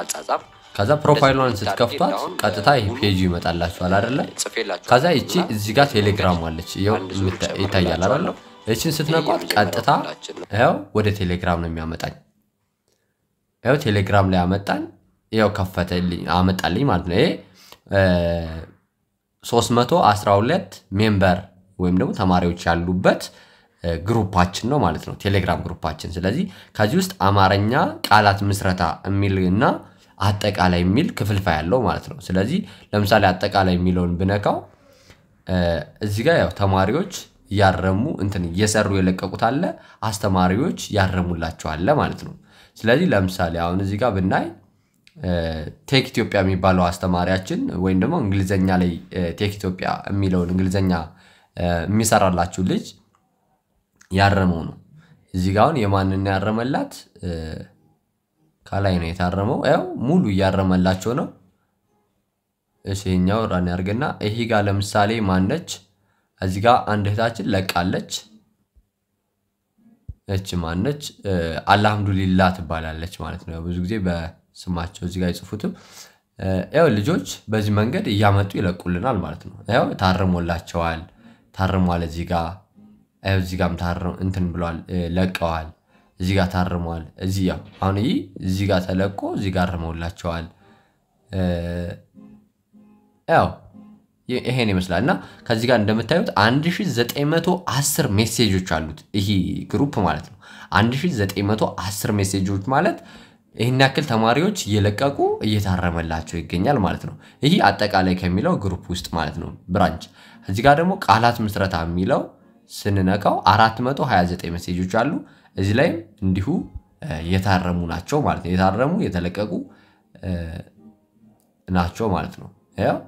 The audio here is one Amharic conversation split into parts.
አጻጻፍ ከዛ profile ኧን ስትከፍቷት ቀጥታ ይሄ ፔጁ ይመጣላችኋል አይደለ? ከዛ ይቺ እዚህ ጋር ቴሌግራም አለች ይታያል አይደለ? ይቺን ስትነቋት ቀጥታ ይኸው ወደ ቴሌግራም ነው የሚያመጣኝ። ይኸው ቴሌግራም ላይ አመጣን። ይኸው ከፈተልኝ አመጣልኝ ማለት ነው። ይሄ እ 312 member ወይም ደግሞ ተማሪዎች ያሉበት group ኣችን ነው ማለት ነው፣ ቴሌግራም group ኣችን። ስለዚህ ከዚህ ውስጥ አማርኛ ቃላት ምስረታ የሚል እና አጠቃላይ የሚል ክፍልፋይ ያለው ማለት ነው። ስለዚህ ለምሳሌ አጠቃላይ የሚለውን ብነካው እዚህ ጋር ያው ተማሪዎች እያረሙ እንትን እየሰሩ የለቀቁት አለ፣ አስተማሪዎች ያረሙላቸው አለ ማለት ነው። ስለዚህ ለምሳሌ አሁን እዚህ ጋር ብናይ ቴክ ኢትዮጵያ የሚባለው አስተማሪያችን ወይም ደግሞ እንግሊዘኛ ላይ ቴክ ኢትዮጵያ የሚለውን እንግሊዘኛ የሚሰራላችሁ ልጅ ያረመው ነው። እዚህ ጋር አሁን የማንን ያረመላት ከላይ ነው የታረመው። ያው ሙሉ እያረመላቸው ነው። እሺ ይኸኛው ራን ያርግና ይሄ ጋር ለምሳሌ ማነች? እዚህ ጋር አንድ እህታችን ለቃለች። እች ማነች? አልሐምዱሊላ ትባላለች ማለት ነው። ብዙ ጊዜ በስማቸው እዚህ ጋር አይጽፉትም። እ ያው ልጆች በዚህ መንገድ እያመጡ ይለቁልናል ማለት ነው። ያው ታርሞላቸዋል፣ ታርሟል። እዚህ ጋር እዚህ ታርም እንትን ብለዋል፣ ለቀዋል። እዚህ ጋር ታርሟል። እዚህ ያው አሁን ይህ እዚህ ጋር ተለቆ እዚህ ጋር አርመውላቸዋል። ያው ይሄን ይመስላል እና ከዚህ ጋር እንደምታዩት 1910 message ኦች አሉት ይህ group ማለት ነው። 1910 message ኦች ማለት ይህን ያክል ተማሪዎች እየለቀቁ እየታረመላቸው ይገኛል ማለት ነው። ይህ አጠቃላይ ከሚለው group ውስጥ ማለት ነው branch። እዚህ ጋር ደግሞ ቃላት ምስረታ የሚለው ስንነካው 429 ሜሴጆች አሉ። እዚህ ላይም እንዲሁ የታረሙ ናቸው ማለት ነው። የታረሙ የተለቀቁ ናቸው ማለት ነው። ያው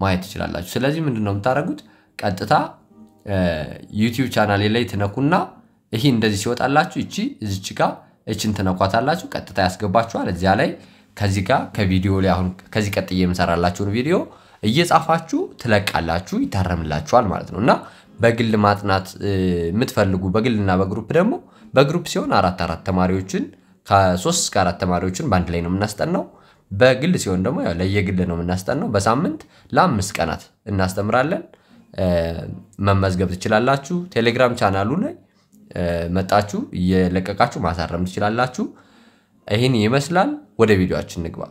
ማየት ትችላላችሁ። ስለዚህ ምንድን ነው የምታደርጉት? ቀጥታ ዩቲዩብ ቻናሌ ላይ ትነኩና ይህ እንደዚህ ሲወጣላችሁ እቺ እዚች ጋር እችን ትነኳታላችሁ። ቀጥታ ያስገባችኋል እዚያ ላይ ከዚህ ጋር ከቪዲዮ ላይ አሁን ከዚህ ቀጥዬ የምሰራላችሁን ቪዲዮ እየጻፋችሁ ትለቃላችሁ፣ ይታረምላችኋል ማለት ነው እና በግል ማጥናት የምትፈልጉ በግልና በ group ደግሞ በ group ሲሆን አራት አራት ተማሪዎችን ከሶስት እስከ አራት ተማሪዎችን በአንድ ላይ ነው የምናስጠናው። በግል ሲሆን ደግሞ ለየግል ነው የምናስጠናው። በሳምንት ለአምስት ቀናት እናስተምራለን። መመዝገብ ትችላላችሁ። ቴሌግራም ቻናሉ ላይ መጣችሁ እየለቀቃችሁ ማሳረም ትችላላችሁ። ይህን ይመስላል። ወደ ቪዲዮችን ንግባ።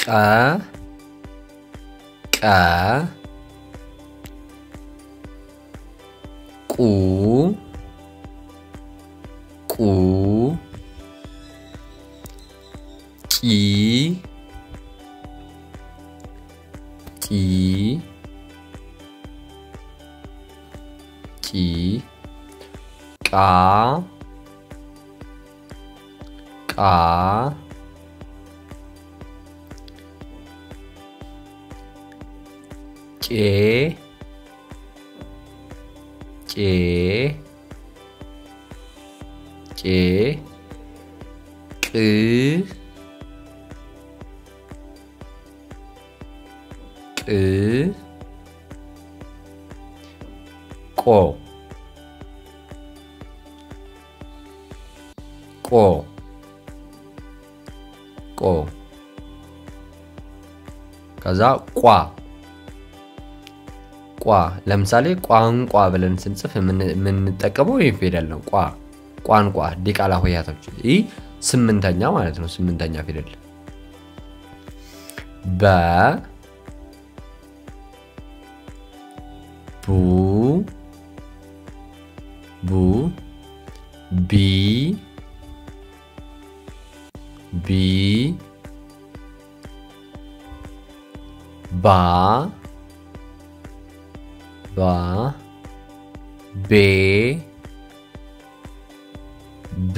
ቀ ቀ ቁ ቁ ቂ ቂ ቂ ቃ ቃ chế. Chế. Chế. Cứ cứ cổ. Cổ. Cổ. Cả dao quả. ለምሳሌ ቋንቋ ብለን ስንጽፍ የምን- የምንጠቀመው ይህ ፊደል ነው። ቋ ቋንቋ ዲቃላ ሆሄያቶች ይህ ስምንተኛ ማለት ነው። ስምንተኛ ፊደል በ ቡ ቡ ቢ ቢ ባ ቤ ብ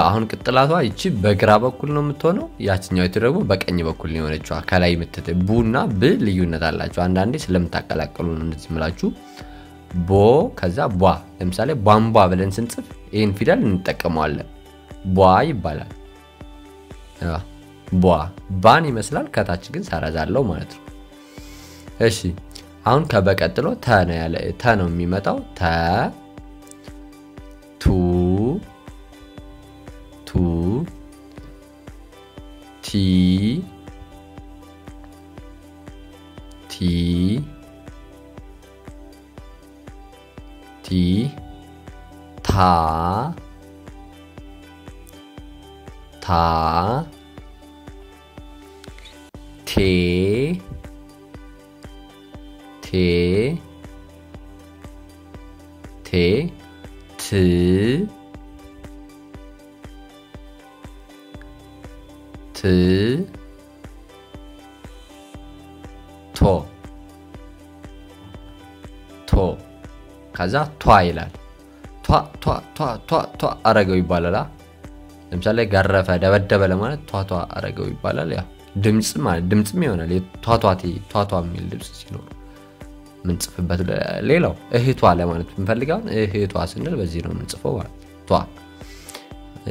አሁን ቅጥላቷ ይቺ በግራ በኩል ነው የምትሆነው። ያችኛዊቱ ደግሞ በቀኝ በኩል የሆነችዋ። ከላይ የምትት ቡ ብ ልዩነት አላቸው። አንዳንዴ ስለምታቀላቀሉ ነው እንደዚህ ምላችሁ። ቦ ከዛ ቧ። ለምሳሌ ቧንቧ ብለን ስንጽፍ ይህን ፊደል እንጠቀመዋለን። ቧ ይባላል። ቧ ባን ይመስላል። ከታች ግን ሰረዝ አለው ማለት ነው። እሺ አሁን ከበቀጥሎ ተ ነው ያለ ተ ነው የሚመጣው። ተ ቱ ቱ ቲ ቲ ቲ ታ ታ ቴ ቴ ት ት ቶ ቶ ከዛ ቷ ይላል። ቷ ቷ ቷ ቷ ቷ አረገው ይባላል። ለምሳሌ ገረፈ፣ ደበደበ ለማለት ቷ ቷ አረገው ይባላል። ያው ድምፅ ማለት ድምፅም ይሆናል። ቷቷ የሚል ድምፅ ሲኖር ምንጽፍበት። ሌላው እህቷ ለማለት ብንፈልጋውን እህቷ ስንል በዚህ ነው የምንጽፈው ማለት ቷ።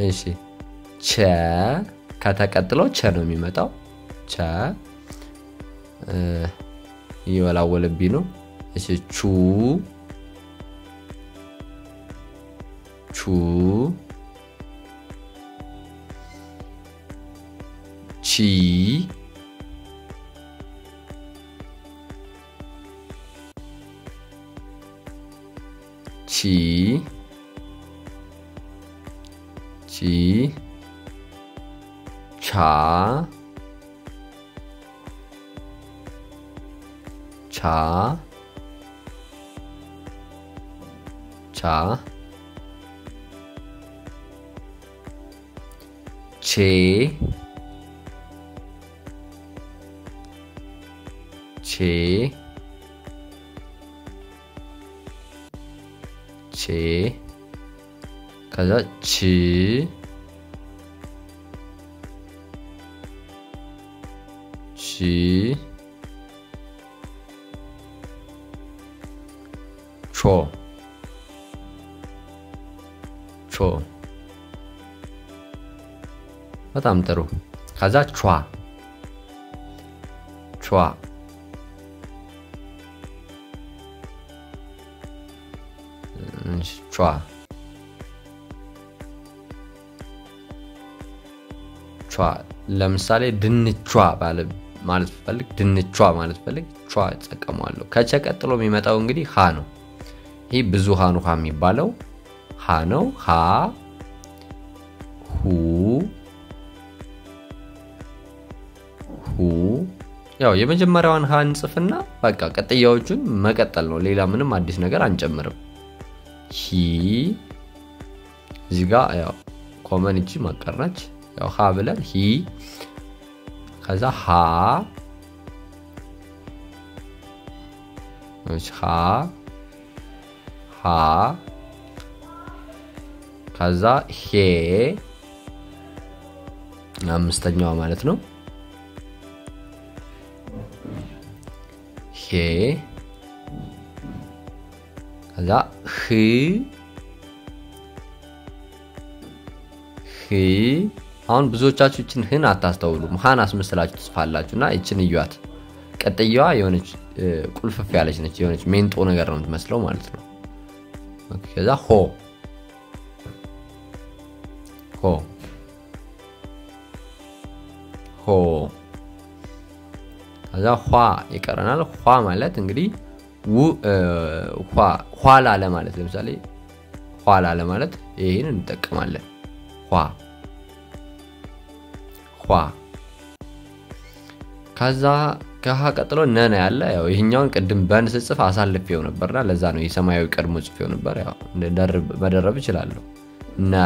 እሺ ቸ ከተቀጥሎ ቸ ነው የሚመጣው። ቸ እየወላወለብኝ ነው። እሺ ቹ ቹ ቺ 지, 자, 자, 자, 제, 제, ከዛ ች ች ቾ ቾ በጣም ጥሩ። ከዛ ቿ ቿ ለምሳሌ ድንቿ ማለት ፈልግ ድንቿ ማለት ፈልግ ቿ እጠቀመዋለሁ። ከቸ ቀጥሎ የሚመጣው እንግዲህ ሀ ነው። ይህ ብዙሃኑ ሀ የሚባለው ሀ ነው። ሀ ሁ ሁ ያው የመጀመሪያዋን ሀ እንጽፍና በቃ ቀጥያዎቹን መቀጠል ነው። ሌላ ምንም አዲስ ነገር አንጨምርም። ሂ እዚህ ጋ ያው ኮመን እቺ ማቀርናች ያው ሀ ብለን ሂ ከዛ ሀ ሀ ሀ ከዛ ሄ አምስተኛዋ ማለት ነው። ሄ ከዛ ህ ህ አሁን ብዙዎቻችሁ ይችን ህን አታስተውሉም። ሀን አስመስላችሁ ትጽፋላችሁ እና ይችን እዩዋት። ቀጥያዋ የሆነች ቁልፍፍ ያለች ነች። የሆነች ሜንጦ ነገር ነው የምትመስለው ማለት ነው። ከዛ ሆ ሆ ሆ ከዛ ኋ ይቀረናል። ኋ ማለት እንግዲህ ኋላ ለማለት ለምሳሌ ኋላ ለማለት ይህን እንጠቀማለን። ኋ ኋ ከዛ ከሀ ቀጥሎ ነነ ያለ ያው ይህኛውን ቅድም በን ስጽፍ አሳልፌው ነበርና ለዛ ነው የሰማያዊ ቀድሞ ጽፌው ነበር። ያው መደረብ እችላለሁ። ነ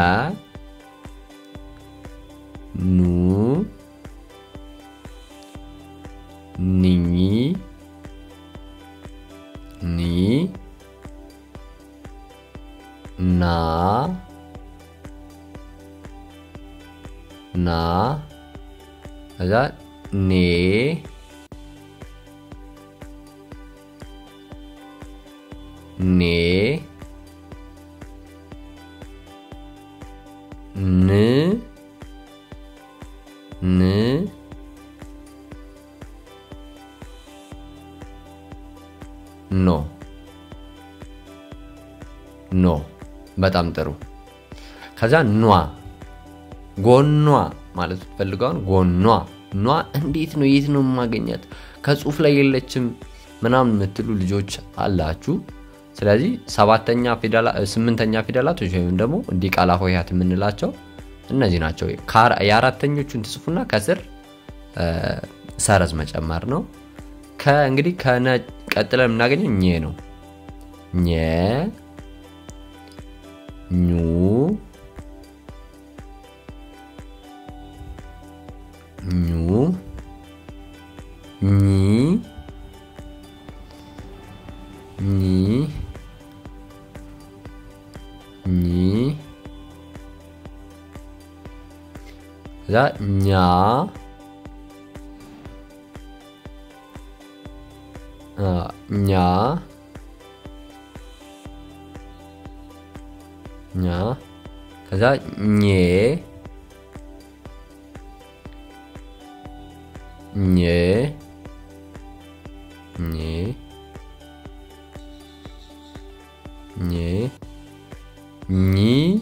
ኑ ከዛ ኔ ኔ ን ን ኖ ኖ በጣም ጥሩ። ከዛ ኗ። ጎኗ ማለት ፈልገውን ጎኗ ኗ እንዴት ነው የት ነው የማገኛት ከጽሁፍ ላይ የለችም ምናምን የምትሉ ልጆች አላችሁ። ስለዚህ ሰባተኛ ስምንተኛ ፊደላቶች ወይም ደግሞ ዲቃላ ሆሄያት የምንላቸው እነዚህ ናቸው። የአራተኞቹን ትጽፉና ከስር ሰረዝ መጨመር ነው። እንግዲህ ከነ ቀጥለን የምናገኘው ኘ ነው። ኘ ኙ ኙ ኚ ኚ ኚ ከዛ ኛ ኛ ኛ ከዛ ኘ ኘ ኘ ኘ ኚ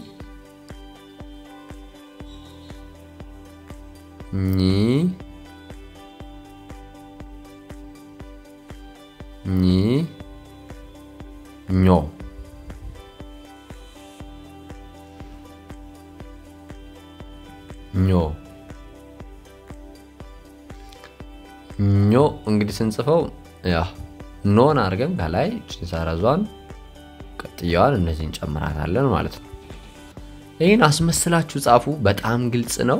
ኚ ኚ ኞ ኞ ኞ እንግዲህ ስንጽፈው ያ ኖን አድርገን ከላይ ሰረዟን ቅጥያዋን እነዚህ እንጨምራታለን ማለት ነው። ይህን አስመስላችሁ ጻፉ። በጣም ግልጽ ነው።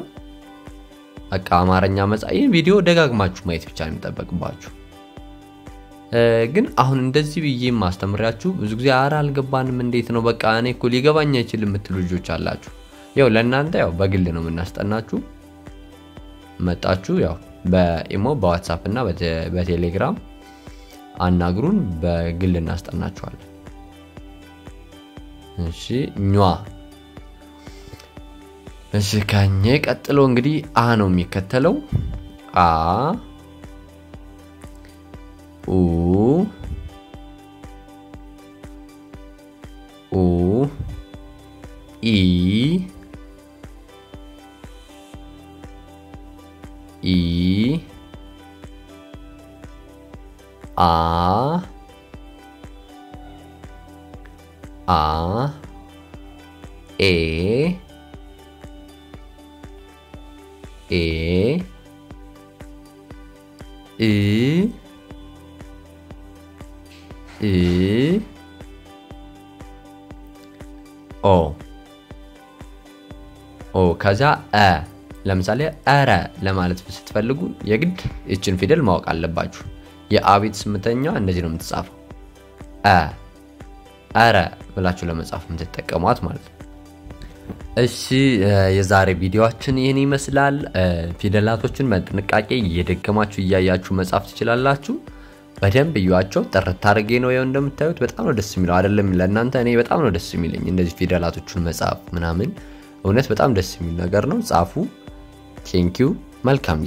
በቃ አማርኛ መጻ ይህን ቪዲዮ ደጋግማችሁ ማየት ብቻ ነው የሚጠበቅባችሁ። ግን አሁን እንደዚህ ብዬ ማስተምሪያችሁ ብዙ ጊዜ አረ አልገባንም፣ እንዴት ነው በቃ እኔ እኮ ሊገባኝ አይችልም የምትሉ ልጆች አላችሁ። ያው ለእናንተ ያው በግል ነው የምናስጠናችሁ። መጣችሁ ያው በኢሞ በዋትሳፕ እና በቴሌግራም አናግሩን፣ በግል እናስጠናችኋለን። እሺ ኟ እሺ ከኘ ቀጥሎ እንግዲህ አ ነው የሚከተለው። አ ኡ ኡ ኦ ከዛ አ። ለምሳሌ አረ ለማለት ስትፈልጉ የግድ ይችን ፊደል ማወቅ አለባችሁ። የአቤት ስምንተኛዋ እንደዚህ ነው የምትጻፈው። አ አረ ብላችሁ ለመጻፍ የምትጠቀሟት ማለት ነው። እሺ የዛሬ ቪዲዮችን ይህን ይመስላል። ፊደላቶችን በጥንቃቄ እየደገማችሁ እያያችሁ መጻፍ ትችላላችሁ። በደንብ እዩዋቸው። ጥርት አድርጌ ነው ይኸው እንደምታዩት በጣም ነው ደስ የሚለው አይደለም? ለእናንተ እኔ በጣም ነው ደስ የሚለኝ እንደዚህ ፊደላቶቹን መጻፍ ምናምን፣ እውነት በጣም ደስ የሚል ነገር ነው። ጻፉ። ቴንኪው። መልካም